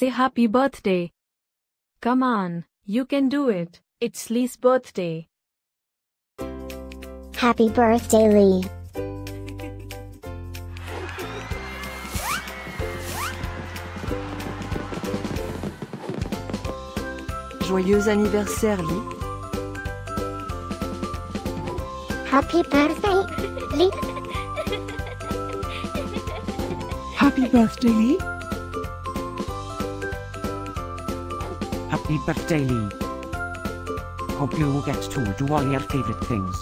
say happy birthday. Come on, you can do it. It's Lee's birthday. Happy birthday, Lee. Joyeux anniversaire, Lee. Happy birthday, Lee. Happy birthday, Lee. Happy birthday, Lee. Hope you will get to do all your favorite things.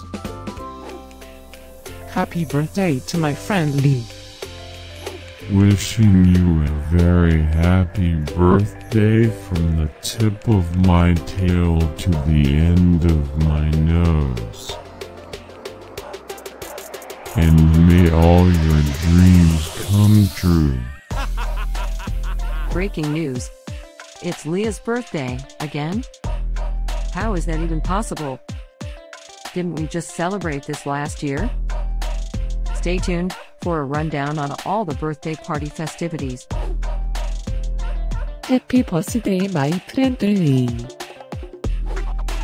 Happy birthday to my friend Lee. Wishing you a very happy birthday from the tip of my tail to the end of my nose. And may all your dreams come true. Breaking news. It's Leeah's birthday, again? How is that even possible? Didn't we just celebrate this last year? Stay tuned for a rundown on all the birthday party festivities. Happy birthday, my friend Lee.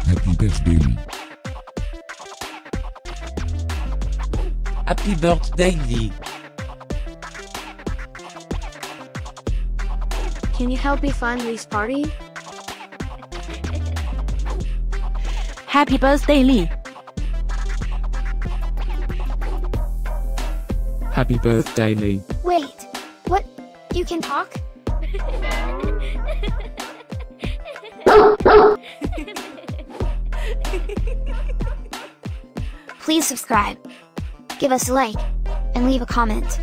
Happy birthday, Happy birthday, Lee. Can you help me find Lee's party? Happy birthday, Lee. Happy birthday, Lee. Wait, what? You can talk? Please subscribe, give us a like, and leave a comment.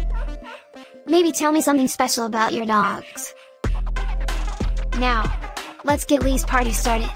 Maybe tell me something special about your dogs. Now, let's get Lee's party started.